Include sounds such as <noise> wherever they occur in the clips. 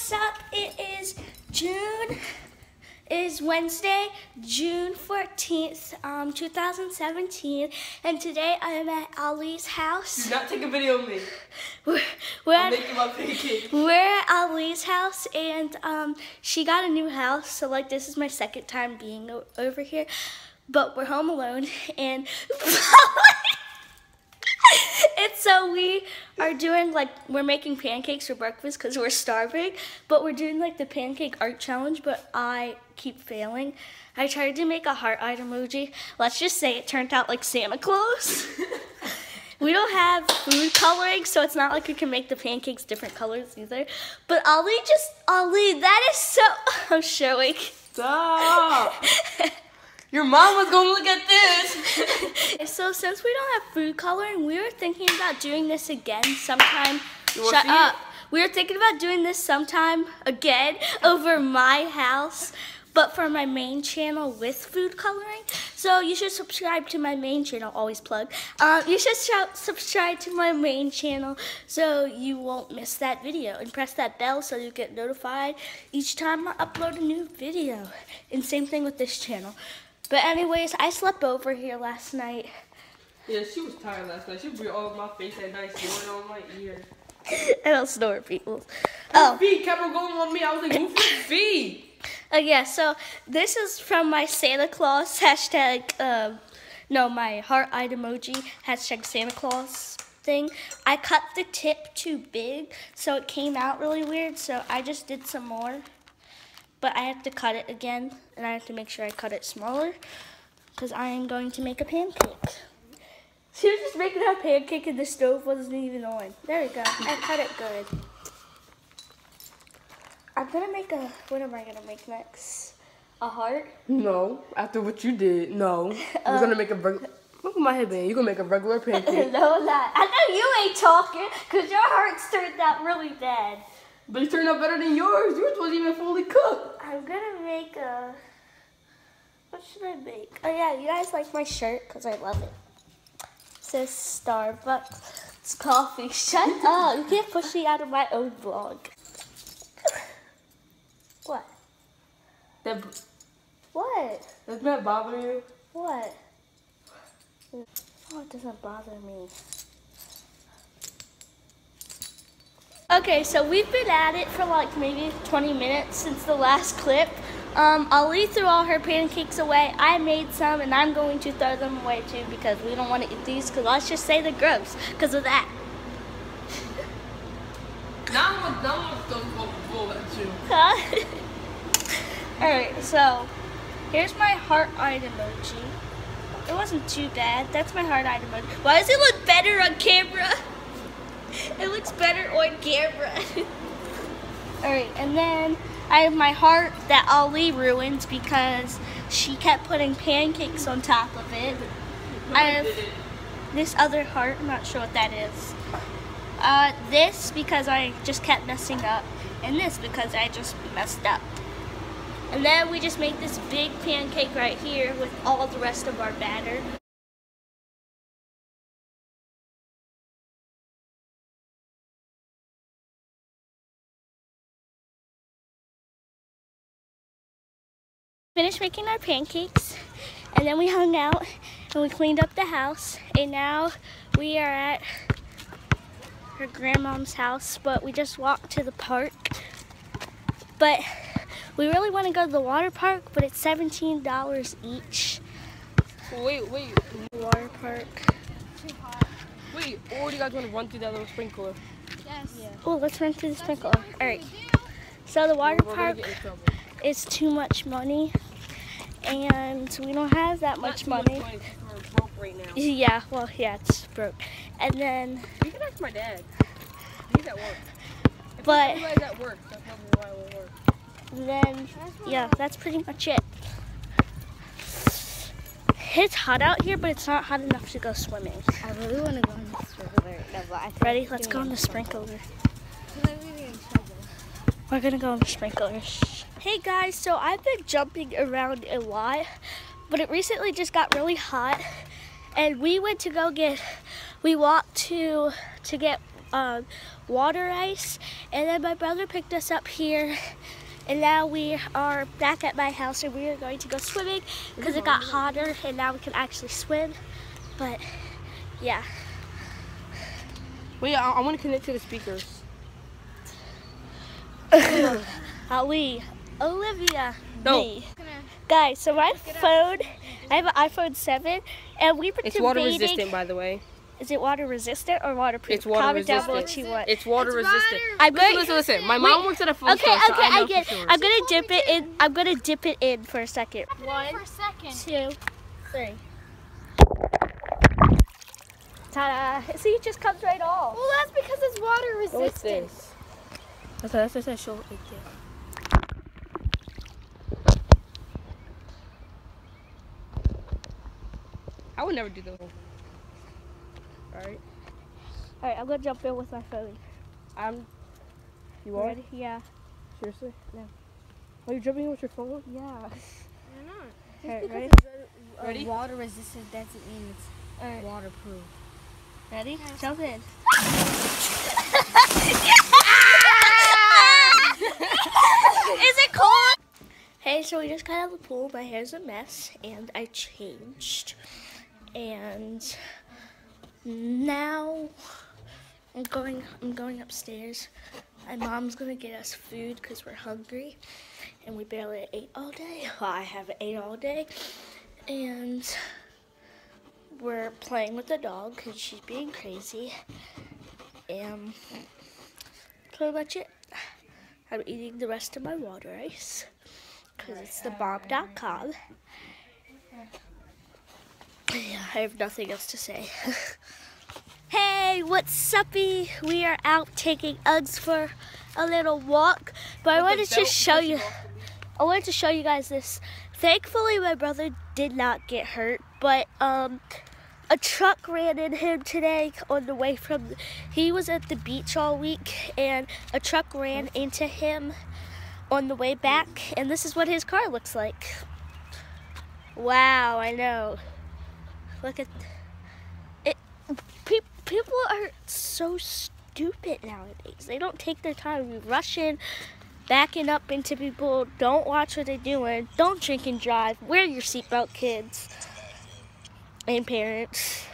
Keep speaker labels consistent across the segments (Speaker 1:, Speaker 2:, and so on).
Speaker 1: what's up? It is June, it is Wednesday, June 14th, um, 2017, and today I am at Ali's house.
Speaker 2: Do not take a video of me.
Speaker 1: We're, we're,
Speaker 2: I'm
Speaker 1: at,
Speaker 2: making my pancakes.
Speaker 1: we're at Ali's house, and um, she got a new house, so like this is my second time being over here, but we're home alone, and <laughs> <laughs> <laughs> and so we are doing like we're making pancakes for breakfast because we're starving but we're doing like the pancake art challenge but i keep failing. I tried to make a heart eye emoji. Let's just say it turned out like santa claus. <laughs> We don't have food coloring so it's not like we can make the pancakes different colors either. But ali just ali that is so <laughs> i'm showing.
Speaker 2: Stop. Your mom was gonna look at this. <laughs>
Speaker 1: So since we don't have food coloring, we were thinking about doing this again sometime. Shut
Speaker 2: it?
Speaker 1: up. We were thinking about doing this sometime again <laughs> over my house, but for my main channel with food coloring. So you should subscribe to my main channel. Always plug. Um, you should subscribe to my main channel so you won't miss that video and press that bell so you get notified each time I upload a new video. And same thing with this channel. But anyways, I slept over here last night.
Speaker 2: Yeah, she was tired last night. She breathed all over my face at night, snoring on my ear. <laughs>
Speaker 1: I don't snore people.
Speaker 2: Oh.
Speaker 1: Oh,
Speaker 2: Feet kept on going on me. I was like, move your <coughs> feet.
Speaker 1: uh, yeah. So this is from my Santa Claus hashtag. Uh, no, my heart eye emoji hashtag Santa Claus thing. I cut the tip too big, so it came out really weird. So I just did some more, but I have to cut it again, and I have to make sure I cut it smaller, because I am going to make a pancake. She was just making a pancake and the stove wasn't even on. There we go. I cut it good. I'm gonna make a. What am I gonna make next? A heart?
Speaker 2: No, after what you did, no. <laughs> We're gonna make a regular. Look at my headband. You're gonna make a regular pancake.
Speaker 1: no, not. I know you ain't talking because your heart's turned out really bad.
Speaker 2: But it turned out better than yours. Yours wasn't even fully cooked.
Speaker 1: I'm gonna make a. What should I make? Oh yeah, you guys like my shirt because I love it. It says Starbucks coffee. <laughs> Shut up! You can't push me out of my own vlog. What?
Speaker 2: That,
Speaker 1: What?
Speaker 2: doesn't that bother you?
Speaker 1: What? Oh, it doesn't bother me. Okay, so we've been at it for like maybe 20 minutes since the last clip. Um, Ali threw all her pancakes away. I made some, and I'm going to throw them away too because we don't want to eat these. Because let's just say they're gross because of that.
Speaker 2: Now I'm gonna, now I'm gonna throw the ball at you.
Speaker 1: Huh? <laughs> all right, so here's my heart eye emoji. It wasn't too bad. That's my heart eye emoji. Why does it look better on camera? It looks better on camera. <laughs> Alright, and then I have my heart that Ali ruined because she kept putting pancakes on top of it. I have this other heart, I'm not sure what that is. Uh, this because I just kept messing up, and this because I just messed up. And then we just make this big pancake right here with all the rest of our batter. Finished making our pancakes, and then we hung out and we cleaned up the house, and now we are at her grandmom's house, but we just walked to the park. But we really want to go to the water park, but it's $17 each.
Speaker 2: Wait, wait,
Speaker 1: Water park.
Speaker 2: wait. Or do you guys want to run through that little sprinkler? Yes.
Speaker 1: Oh, let's run through the sprinkler. All right. So the water park
Speaker 2: get
Speaker 1: is too much money, and we don't have that
Speaker 2: Not
Speaker 1: much money.
Speaker 2: money, 'cause We're broke right now.
Speaker 1: Yeah, well, yeah, it's broke. And then,
Speaker 2: You can ask my dad. He's at work. If
Speaker 1: But-
Speaker 2: you guys at work, that's probably why it won't work.
Speaker 1: then, yeah, that's pretty much it. It's hot out here, but it's not hot enough to go swimming.
Speaker 3: I really want to go on the sprinkler. No, but I think
Speaker 1: Ready? Let's go on the sprinkler.
Speaker 3: Because I'm really in trouble.
Speaker 1: We're gonna go on the sprinklers. Hey guys, so I've been jumping around a lot, but it recently just got really hot, and we went to go get, we walked to to get um, water ice, and then my brother picked us up here. And now we are back at my house and we are going to go swimming because it got hotter and now we can actually swim. But yeah.
Speaker 2: Wait, I, I want to connect to the speakers. <coughs>
Speaker 1: Ali, Olivia,
Speaker 2: No.
Speaker 1: me. Guys, so my phone, I have an iPhone 7 and we were
Speaker 2: It's water
Speaker 1: debating-
Speaker 2: resistant, by the way.
Speaker 1: Is it water resistant or waterproof?
Speaker 2: It's water
Speaker 1: Comment down below
Speaker 2: resistant.
Speaker 1: what you want.
Speaker 2: It's water
Speaker 3: It's
Speaker 2: resistant.
Speaker 3: water
Speaker 1: I'm
Speaker 2: Listen,
Speaker 1: going-
Speaker 2: listen, listen. My mom
Speaker 1: Wait.
Speaker 2: works at a food
Speaker 1: Okay,
Speaker 2: store, so
Speaker 1: okay,
Speaker 2: I
Speaker 1: I
Speaker 2: know
Speaker 1: get.
Speaker 2: for sure.
Speaker 1: I'm gonna dip it in. I'm gonna dip it in for a second.
Speaker 3: One for a second.
Speaker 1: Two, three. Ta-da! See, it just comes right off.
Speaker 3: Well, that's because it's water resistant.
Speaker 2: What's this? That's that's that's that show right I would never do those. Alright.
Speaker 1: All right, I'm gonna jump in with my phone.
Speaker 2: I'm you are?
Speaker 1: Ready? Yeah.
Speaker 2: Seriously?
Speaker 1: No.
Speaker 2: Are you jumping in with your phone?
Speaker 1: Yeah. <laughs>
Speaker 3: Why not?
Speaker 1: All right, ready?
Speaker 3: Uh,
Speaker 2: Ready?
Speaker 3: water resistant doesn't mean it's
Speaker 1: All right,
Speaker 3: waterproof.
Speaker 1: ready? Jump in. <laughs> Is it cold? Hey, so we just got out of the pool. My hair's a mess, and I changed. And now I'm going. I'm going upstairs. My mom's gonna get us food because we're hungry, and we barely ate all day. Well, <laughs> I haven't ate all day, and we're playing with the dog because she's being crazy. And pretty much it. I'm eating the rest of my water ice because it's the bomb.com. Yeah, I have nothing else to say. <laughs> hey, what's uppy? We are out taking Uggs for a little walk, but I wanted to show you. I wanted to show you guys this. Thankfully, my brother did not get hurt, but um, a truck ran in him today on the way from. He was at the beach all week, and a truck ran into him on the way back, and this is what his car looks like. Wow, I know. Look at it. Pe- people are so stupid nowadays. They don't take their time. We rush in, backing up into people. Don't watch what they're doing. Don't drink and drive. Wear your seatbelt, kids and parents.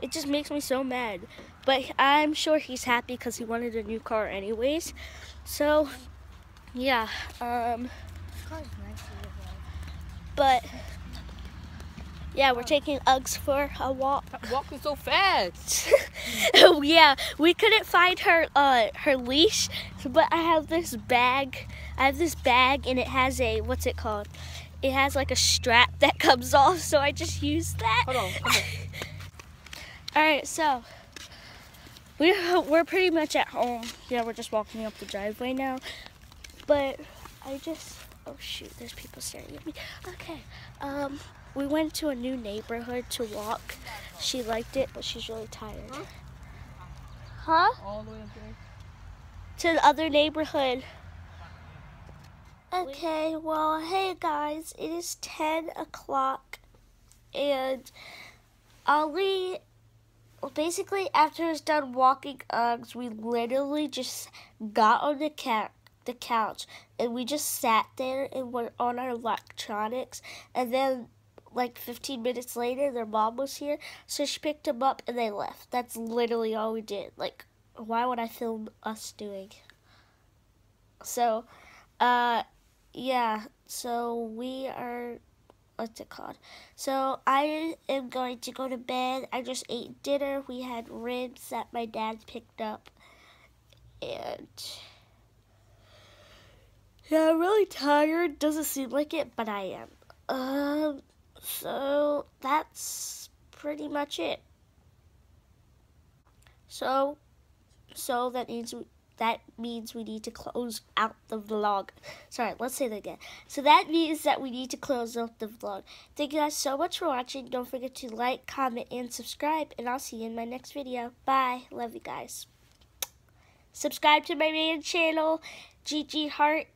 Speaker 1: It just makes me so mad. But I'm sure he's happy because he wanted a new car anyways. So, yeah. Um,
Speaker 3: Car's nice to live like.
Speaker 1: but yeah, we're taking Uggs for a walk.
Speaker 2: Stop walking so fast. <laughs>
Speaker 1: yeah, we couldn't find her uh her leash, but I have this bag. I have this bag and it has a what's it called? It has like a strap <laughs> that comes off, so I just used that.
Speaker 2: Hold on, come on. <laughs>
Speaker 1: All right, so we're we're pretty much at home. Yeah, we're just walking up the driveway now. But I just oh shoot, there's people staring at me. Okay, um, we went to a new neighborhood to walk. She liked it, but she's really tired. Huh?
Speaker 2: All the way up there.
Speaker 1: To the other neighborhood. Okay, well, hey guys, it is 10 o'clock, and Ali, basically, after he's done walking Uggs, we literally just got on the, ca- the couch, and we just sat there and were on our electronics, and then, like, 15 minutes later, their mom was here, so she picked them up, and they left. That's literally all we did. Like, why would I film us doing? So, uh, yeah, so we are, what's it called? So I am going to go to bed. I just ate dinner. We had ribs that my dad picked up. And, yeah, I'm really tired. Doesn't seem like it, but I am. Um, so that's pretty much it. So, so that means we, that means we need to close out the vlog. Sorry, let's say that again. So that means that we need to close out the vlog. Thank you guys so much for watching. Don't forget to like, comment, and subscribe. And I'll see you in my next video. Bye. Love you guys. Subscribe to my main channel, Gigi Harte,